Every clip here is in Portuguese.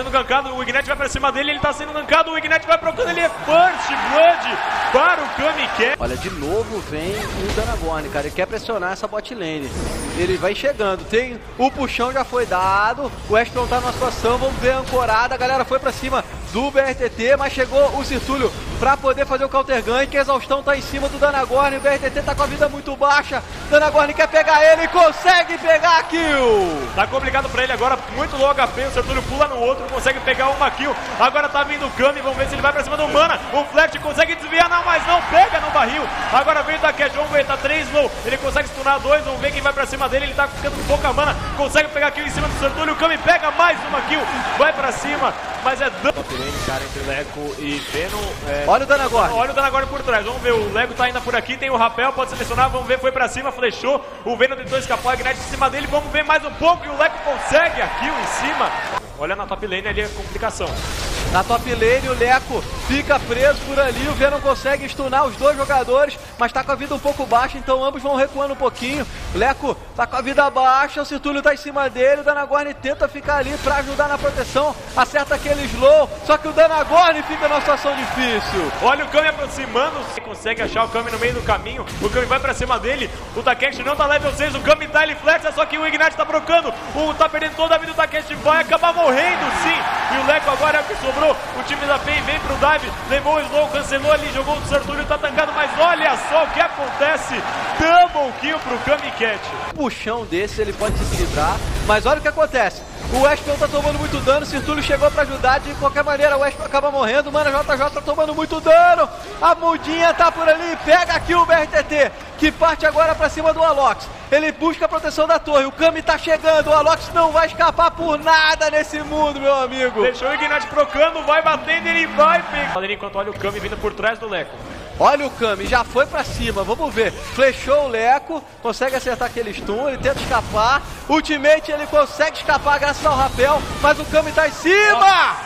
sendo gankado, o Ignite vai pra cima dele, ele tá sendo gankado, o Ignite vai procurando, ele é First Blood para o Kamiket. Olha, de novo vem o Danagorn, cara, ele quer pressionar essa bot lane. Ele vai chegando, tem o puxão já foi dado, o Espron tá numa situação, vamos ver a ancorada, a galera foi pra cima do BRTT, mas chegou o Cirtúlio pra poder fazer o counter gank, a exaustão tá em cima do Danagorn, o BRTT tá com a vida muito baixa, Danagorn quer pegar ele, consegue pegar a kill! Tá complicado pra ele agora, muito low HP, o Sertúlio pula no outro, consegue pegar uma kill, agora tá vindo o Kami, vamos ver se ele vai pra cima do Mana, o Flash consegue desviar, não, mas não pega no barril, agora vem o Takeshi, vamos ver, tá 3 low, ele consegue stunar dois, vamos ver quem vai pra cima dele, ele tá ficando com pouca mana, consegue pegar a kill em cima do Sertúlio, o Kami pega mais uma kill, vai pra cima, mas é dano. cara entre Leco e Venom. É... Olha o Danagorn. Olha o Danagorn por trás. Vamos ver, o Lego tá ainda por aqui, tem o rapel, pode selecionar. Vamos ver, foi pra cima, flechou. O Venom tentou escapar, a Ignite em cima dele. Vamos ver mais um pouco e o Leco consegue a kill em cima. Olha na top lane ali a complicação. Na top lane o Leco fica preso por ali, o Venom consegue stunar os dois jogadores, mas tá com a vida um pouco baixa, então ambos vão recuando um pouquinho. Leco tá com a vida baixa, o Cirtúlio tá em cima dele, o Danagorn tenta ficar ali pra ajudar na proteção, acerta aquele slow, só que o Danagorn fica numa situação difícil. Olha o Kami aproximando, consegue achar o Kami no meio do caminho, o Kami vai pra cima dele, o Takeshi não tá level 6, o Kami tá ele flexa, só que o Ignite tá brocando, o tá perdendo toda a vida, o Takeshi vai acabar morrendo sim, e o Leco agora é o que sobrou, o time da PEN vem pro dive, levou o slow, cancelou ali, jogou o Sartúrio, tá tancado, mas olha só o que acontece, double kill pro Kamiket. Puxão desse ele pode se livrar, mas olha o que acontece. O Weston tá tomando muito dano, Cirtúlio chegou pra ajudar, de qualquer maneira o Weston acaba morrendo, o Mana JJ tá tomando muito dano, a Mudinha tá por ali, pega aqui o BRTT, que parte agora pra cima do Alox. Ele busca a proteção da torre, o Kami tá chegando, o Alox não vai escapar por nada nesse mundo, meu amigo. Deixou o Ignite procando, vai batendo, ele vai pegar. Enquanto olha o Kami vindo por trás do Leco. Olha o Kami, já foi pra cima, vamos ver. Flechou o Leco, consegue acertar aquele stun, ele tenta escapar. Ultimate ele consegue escapar graças ao rapel, mas o Kami tá em cima!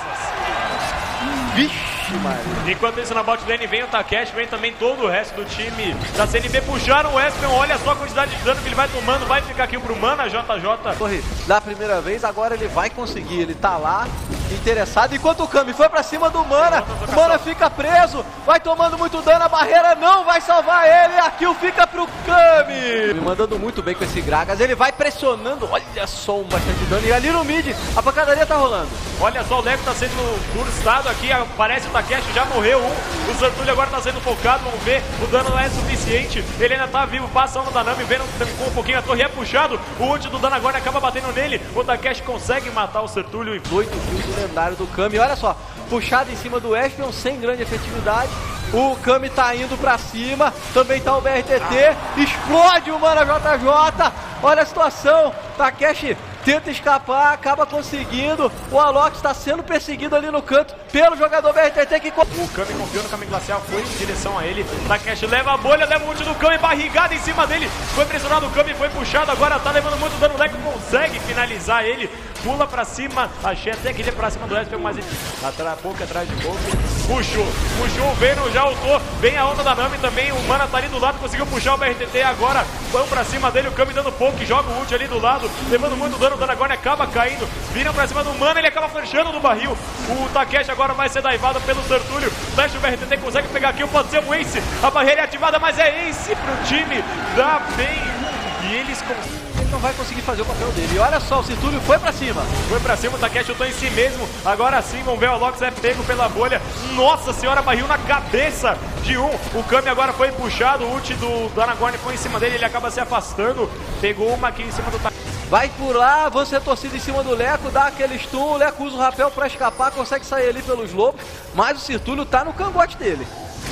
Vixe! Maria. Enquanto isso, na bot lane vem o Takeshi, vem também todo o resto do time da CNB. Puxaram o Espion, olha só a quantidade de dano que ele vai tomando. Vai ficar aqui pro Mana, JJ. Torre, da primeira vez, agora ele vai conseguir. Ele tá lá, interessado. Enquanto o Kami foi pra cima do Mana, o Mana fica preso, vai tomando muito dano. A barreira não vai salvar ele. A kill fica pro Kami. Me mandando muito bem com esse Gragas. Ele vai pressionando, olha só um bastante dano. E ali no mid, a pancadaria tá rolando. Olha só, o Lego tá sendo burstado aqui. Aparece o Takeshi, já morreu um. O Santulho agora tá sendo focado, vamos ver. O dano não é suficiente. Ele ainda tá vivo, passa da Nami, vendo com um pouquinho. A torre é puxado. O ult do dano agora acaba batendo nele. O Takeshi consegue matar o Sertúlio e 8 kills do lendário do Kami. Olha só, puxado em cima do Espion sem grande efetividade. O Kami tá indo pra cima, também tá o BRTT, explode o Mana JJ. Olha a situação, Takeshi tenta escapar, acaba conseguindo. O Alok está sendo perseguido ali no canto pelo jogador BRTT que. O Kami confiou no caminho glacial, foi em direção a ele. Takeshi leva a bolha, leva o ult do Kami, barrigada em cima dele. Foi pressionado o Kami, foi puxado, agora tá levando muito dano. O Leco consegue finalizar ele. Pula pra cima, achei até que ele pra cima do Esper, mas ele atrás, pouco atrás de pouco. Puxou, puxou o Venom, já. Vem a onda da Nami também. O Mana tá ali do lado, conseguiu puxar o BRTT. Agora vão pra cima dele. O Kami dando pouco, joga o ult ali do lado, levando muito dano. O Danagorn acaba caindo. Viram pra cima do Mana, ele acaba fechando no barril. O Takeshi agora vai ser daivado pelo Sertúlio. Flash o BRTT consegue pegar aqui, pode ser um Ace. A barreira é ativada, mas é Ace pro time da PEN. E eles conseguem não vai conseguir fazer o papel dele. E olha só, o Cintúlio foi pra cima. Foi pra cima, o Takeshi chutou em si mesmo. Agora sim, vamos ver, o Lox é pego pela bolha. Nossa senhora, barril na cabeça de um. O Kami agora foi puxado, o ult do Danagorn foi em cima dele, ele acaba se afastando. Pegou uma aqui em cima do Takeshi. Vai por lá, você torcida em cima do Leco, dá aquele stun, o Leco usa o rapel pra escapar, consegue sair ali pelos lobos, mas o Cirtúlio tá no cangote dele.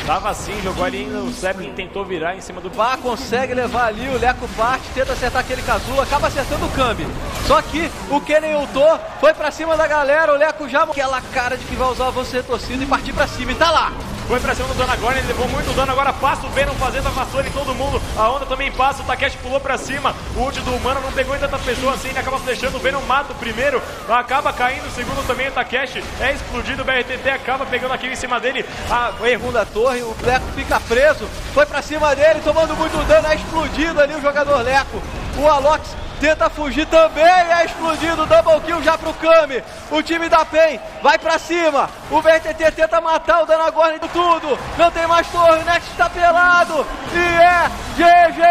Tava assim, jogou ali no Zeppelin, tentou virar em cima do... Vá, consegue levar ali, o Leco parte, tenta acertar aquele casulo, acaba acertando o Kami. Só que o Kennen ultou, foi pra cima da galera, o Leco já... Aquela cara de que vai usar o avanço retorcido e partir pra cima, e tá lá. Foi pra cima do Danagorn, ele levou muito dano, agora passa o Venom fazendo a vassoura em todo mundo. A onda também passa, o Takeshi pulou pra cima. O ult do Humano não pegou em tanta pessoa assim, ele acaba flechando, o Venom mata o primeiro. Acaba caindo, o segundo também, o Takeshi é explodido, o BRTT acaba pegando aqui em cima dele. A erro da torre, o Leco fica preso, foi pra cima dele, tomando muito dano, é explodido ali o jogador Leco. O Alox tenta fugir também, é explodido, double kill já pro Kami. O time da PEN vai pra cima, o BRTT tenta matar o Danagorn do tudo, não tem mais torre, o Next tá pelado, e é GG!